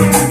you.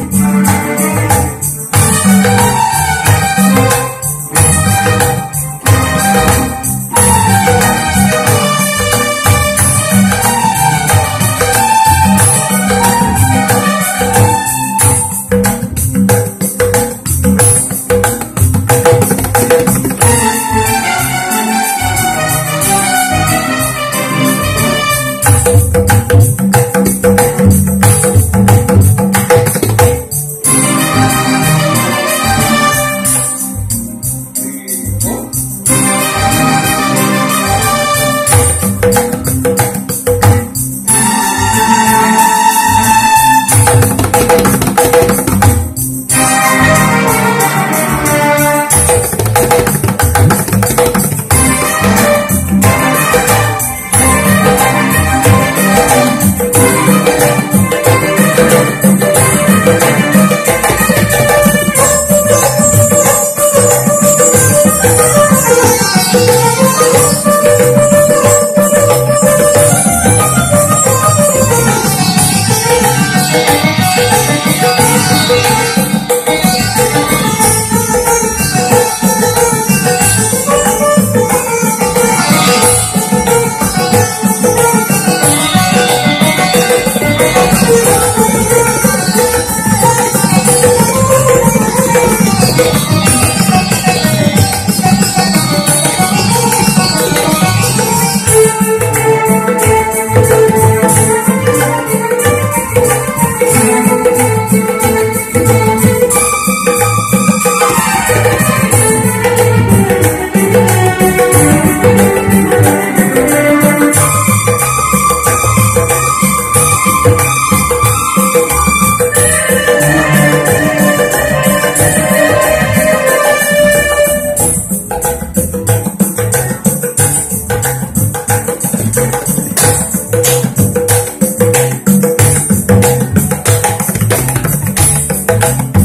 Thank